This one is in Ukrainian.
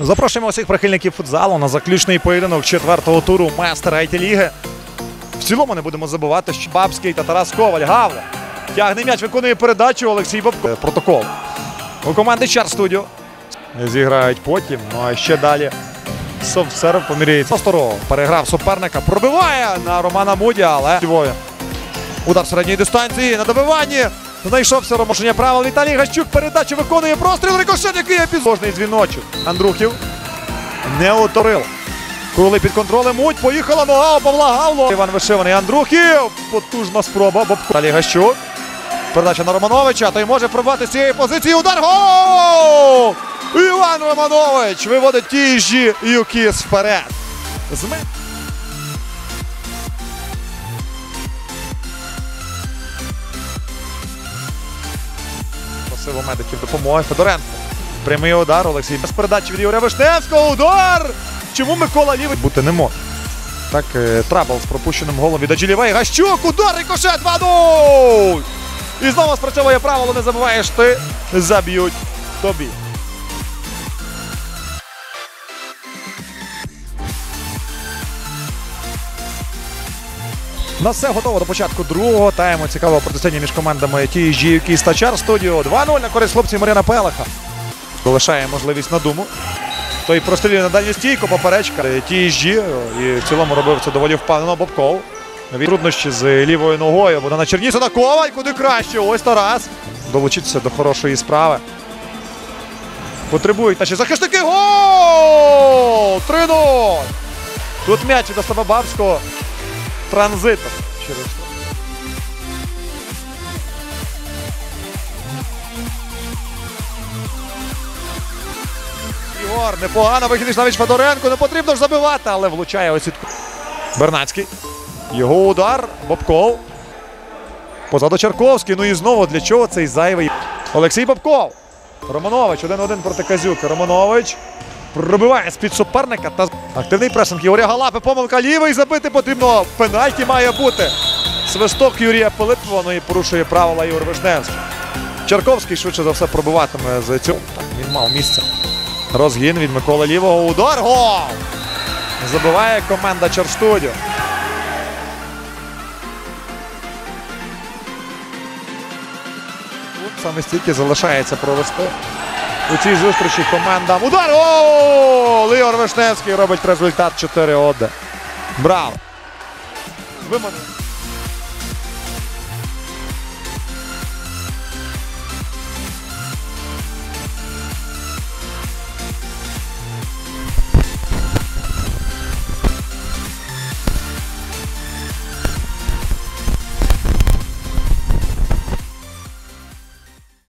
Запрошуємо усіх прихильників футзалу на заключний поєдинок четвертого туру майстера IT ліги. В цілому не будемо забувати, що Бабський та Тарас Коваль. Гавля. Тягне м'яч, виконує передачу Олексій Бабко. Е, Протокол. У команди Чар Студіо. Зіграють потім. Ну а ще далі. Совсерв поміряється. Просторов переграв суперника. Пробиває на Романа Муді, але. Удар середньої дистанції на добиванні. Знайшовся ромошення правил. Віталій Гащук передачу виконує простріл. Рикошет, який епізодний дзвіночок. Андрухів не уторил. Коли під контролем Муть. Поїхала нога у Павла Гавло. Іван Вишиваний. Андрухів. Потужна спроба. Бобко. Віталій Гащук. Передача на Романовича. Той може пробувати з цієї позиції. Удар. Гол! Іван Романович виводить тіжі Юкіс вперед. Зме... Просив медиків допомоги. Федоренко. Прямий удар. Олексій без передачі від Ігоря Вишневського. Удар! Чому Микола Лівий бути не може? Так, е, trouble з пропущеним голом від Аджілівей. Гащук, удар, рикошет, 2-0! І знову спрацьовує правило, не забуваєш ти, заб'ють тобі. На все готово до початку другого тайму. Цікавого протистояння між командами TSG Київ та Студіо. 2-0 на користь хлопців Мар'яна Пелеха. Залишає можливість на думу. Той прострілює на дальню стійку, поперечка. TSG і в цілому робив це доволі впевнено Бобков. Від труднощі з лівою ногою. Вона Богдана Чернісона. Коваль куди краще. Ось Тарас. Долучитися до хорошої справи. Потребують наші захисники. Гол! 3-0! Тут м'яч від Остапа Бабського транзитом. Через то. Ігор, непогано вихідний навіть Федоренко. Не потрібно ж забивати, але влучає ось. Бернацький. Його удар. Бобков. Позаду Черковський. Ну і знову для чого цей зайвий. Олексій Бобков. Романович. 1-1 проти Казюки. Романович. Пробиває з-під суперника та активний пресинг Юрія Галапи. Помилка лівий забити потрібно. Пенальті має бути. Свисток Юрія Пилипова. Ну і порушує правила Ігор Вишневський. Черковський швидше за все пробиватиме з цього. Він мав місце. Розгін від Миколи Лівого. Удар. Гол! Забиває команда Чорстудіо. Тут саме стільки залишається провести. У цій зустрічі командам. Удар! О! Ігор Вишневський робить результат 4-1. Браво! Виманив.